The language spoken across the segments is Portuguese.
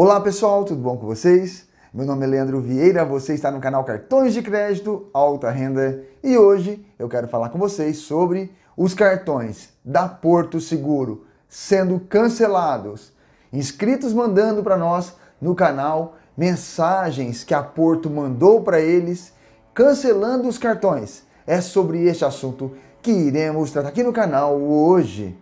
Olá pessoal, tudo bom com vocês? Meu nome é Leandro Vieira, você está no canal Cartões de Crédito Alta Renda e hoje eu quero falar com vocês sobre os cartões da Porto Seguro sendo cancelados. Inscritos mandando para nós no canal mensagens que a Porto mandou para eles cancelando os cartões. É sobre este assunto que iremos tratar aqui no canal hoje.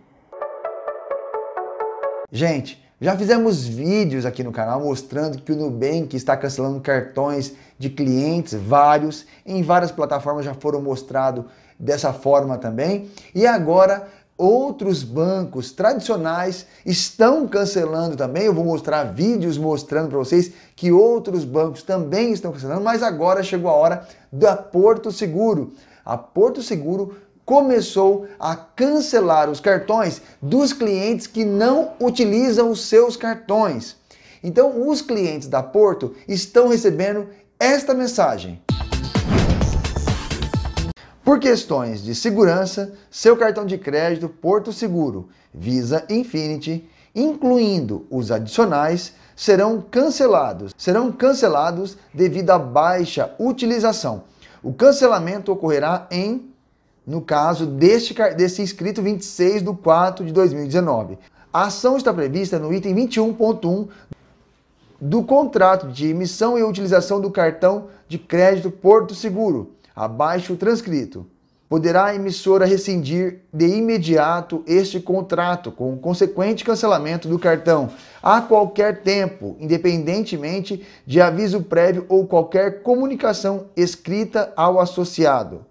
Gente, já fizemos vídeos aqui no canal mostrando que o Nubank está cancelando cartões de clientes, vários, em várias plataformas já foram mostrados dessa forma também. E agora outros bancos tradicionais estão cancelando também. Eu vou mostrar vídeos mostrando para vocês que outros bancos também estão cancelando, mas agora chegou a hora da Porto Seguro. A Porto Seguro começou a cancelar os cartões dos clientes que não utilizam os seus cartões. Então, os clientes da Porto estão recebendo esta mensagem. Por questões de segurança, seu cartão de crédito Porto Seguro Visa Infinity, incluindo os adicionais, serão cancelados. Serão cancelados devido à baixa utilização. O cancelamento ocorrerá em no caso deste, desse inscrito 26 de 4 de 2019. A ação está prevista no item 21.1 do contrato de emissão e utilização do cartão de crédito Porto Seguro, abaixo transcrito. Poderá a emissora rescindir de imediato este contrato com consequente cancelamento do cartão a qualquer tempo, independentemente de aviso prévio ou qualquer comunicação escrita ao associado.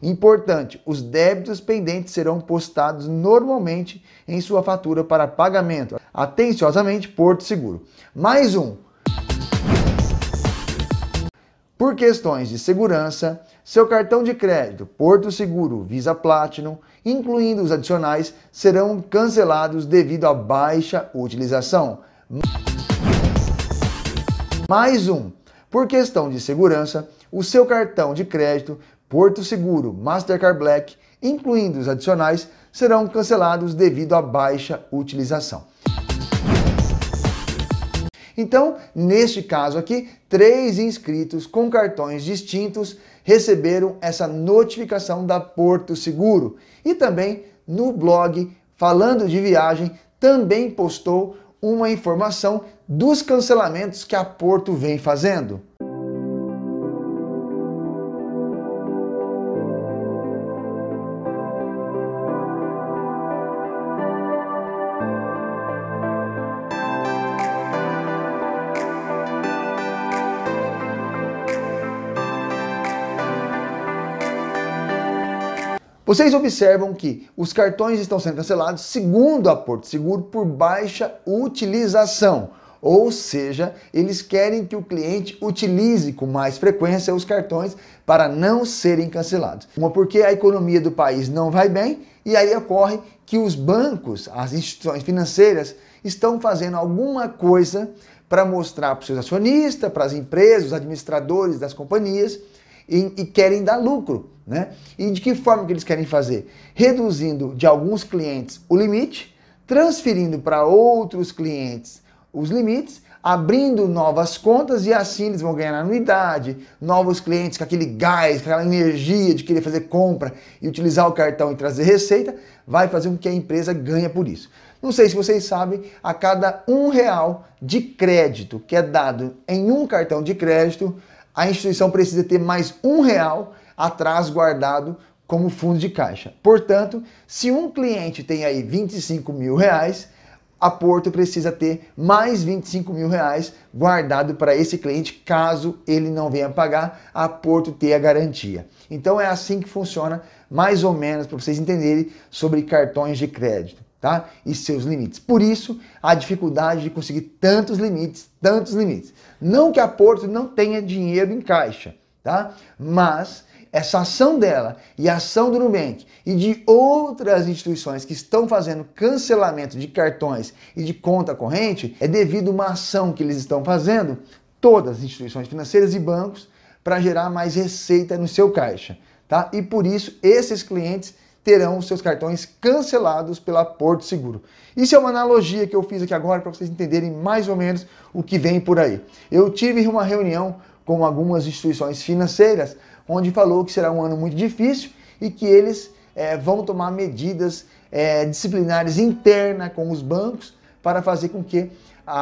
Importante, os débitos pendentes serão postados normalmente em sua fatura para pagamento. Atenciosamente, Porto Seguro. Mais um. Por questões de segurança, seu cartão de crédito Porto Seguro Visa Platinum, incluindo os adicionais, serão cancelados devido à baixa utilização. Mais um. Por questão de segurança, o seu cartão de crédito Porto Seguro, Mastercard Black, incluindo os adicionais, serão cancelados devido à baixa utilização. Então, neste caso aqui, três inscritos com cartões distintos receberam essa notificação da Porto Seguro. E também no blog Falando de Viagem também postou uma informação dos cancelamentos que a Porto vem fazendo. Vocês observam que os cartões estão sendo cancelados, segundo a Porto Seguro, por baixa utilização. Ou seja, eles querem que o cliente utilize com mais frequência os cartões para não serem cancelados. Uma porque a economia do país não vai bem e aí ocorre que os bancos, as instituições financeiras, estão fazendo alguma coisa para mostrar para os seus acionistas, para as empresas, os administradores das companhias, e, e, querem dar lucro. Né? E de que forma que eles querem fazer? Reduzindo de alguns clientes o limite, transferindo para outros clientes os limites, abrindo novas contas e assim eles vão ganhar anuidade, novos clientes com aquele gás, com aquela energia de querer fazer compra e utilizar o cartão e trazer receita, vai fazer com que a empresa ganhe por isso. Não sei se vocês sabem, a cada um real de crédito que é dado em um cartão de crédito, a instituição precisa ter mais um real atrás guardado como fundo de caixa. Portanto, se um cliente tem aí 25 mil reais, a Porto precisa ter mais 25 mil reais guardado para esse cliente, caso ele não venha pagar, a Porto ter a garantia. Então é assim que funciona, mais ou menos, para vocês entenderem sobre cartões de crédito tá? E seus limites. Por isso, a dificuldade de conseguir tantos limites, tantos limites. Não que a Porto não tenha dinheiro em caixa, tá? Mas essa ação dela e a ação do Nubank e de outras instituições que estão fazendo cancelamento de cartões e de conta corrente é devido a uma ação que eles estão fazendo, todas as instituições financeiras e bancos, para gerar mais receita no seu caixa, tá? E por isso esses clientes terão seus cartões cancelados pela Porto Seguro. Isso é uma analogia que eu fiz aqui agora para vocês entenderem mais ou menos o que vem por aí. Eu tive uma reunião com algumas instituições financeiras onde falou que será um ano muito difícil e que eles é, vão tomar medidas é, disciplinares internas com os bancos para fazer com que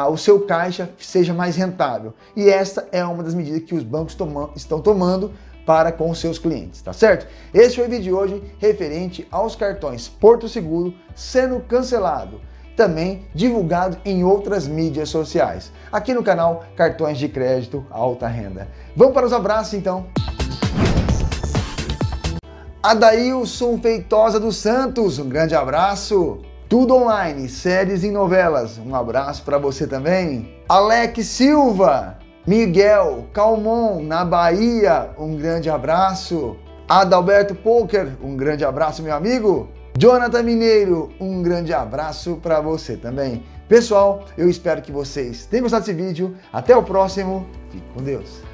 o seu caixa seja mais rentável. E essa é uma das medidas que os bancos toma estão tomando para com seus clientes, tá certo? Esse foi o vídeo de hoje referente aos cartões Porto Seguro sendo cancelado, também divulgado em outras mídias sociais, aqui no canal Cartões de Crédito Alta Renda. Vamos para os abraços então. Adailson Feitosa dos Santos, um grande abraço. Tudo online, séries e novelas, um abraço para você também. Alex Silva, Miguel Calmon, na Bahia, um grande abraço. Adalberto Poker, um grande abraço, meu amigo. Jonathan Mineiro, um grande abraço para você também. Pessoal, eu espero que vocês tenham gostado desse vídeo. Até o próximo. Fique com Deus.